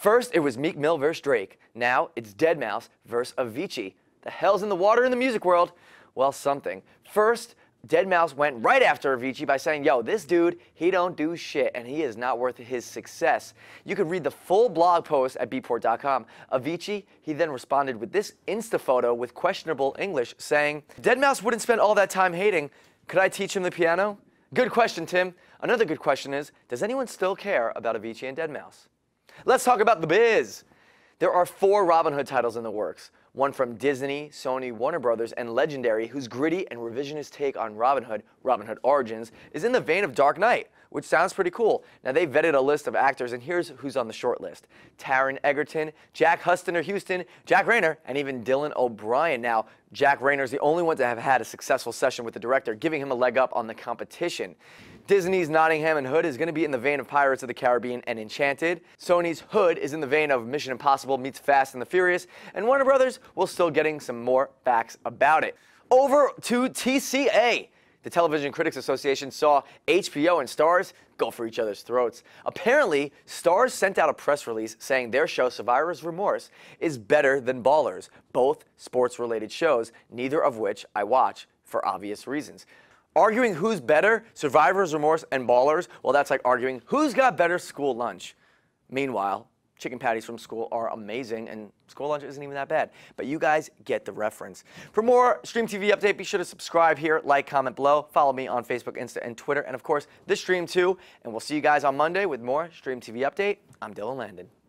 First, it was Meek Mill versus Drake. Now, it's Deadmau5 versus Avicii. The hell's in the water in the music world? Well, something. First, Deadmau5 went right after Avicii by saying, yo, this dude, he don't do shit, and he is not worth his success. You can read the full blog post at beatport.com. Avicii, he then responded with this Insta photo with questionable English, saying, Deadmau5 wouldn't spend all that time hating. Could I teach him the piano? Good question, Tim. Another good question is, does anyone still care about Avicii and Deadmau5? Let's talk about the biz. There are four Robin Hood titles in the works. One from Disney, Sony, Warner Brothers, and Legendary, whose gritty and revisionist take on Robin Hood, Robin Hood Origins, is in the vein of Dark Knight, which sounds pretty cool. Now, they vetted a list of actors, and here's who's on the short list. Taron Egerton, Jack Huston or Houston, Jack Reynor, and even Dylan O'Brien. Now, Jack Reynor is the only one to have had a successful session with the director, giving him a leg up on the competition. Disney's Nottingham and Hood is going to be in the vein of Pirates of the Caribbean and Enchanted. Sony's Hood is in the vein of Mission Impossible meets Fast and the Furious. And Warner Brothers will still getting some more facts about it. Over to TCA. The Television Critics Association saw HBO and Starz go for each other's throats. Apparently, Starz sent out a press release saying their show, Survivor's Remorse, is better than Ballers, both sports related shows, neither of which I watch for obvious reasons. Arguing who's better, Survivor's Remorse and Ballers, well, that's like arguing who's got better school lunch. Meanwhile, chicken patties from school are amazing, and school lunch isn't even that bad. But you guys get the reference. For more Stream TV update, be sure to subscribe here, like, comment below, follow me on Facebook, Insta, and Twitter, and of course, this stream too. And we'll see you guys on Monday with more Stream TV update. I'm Dylan Landon.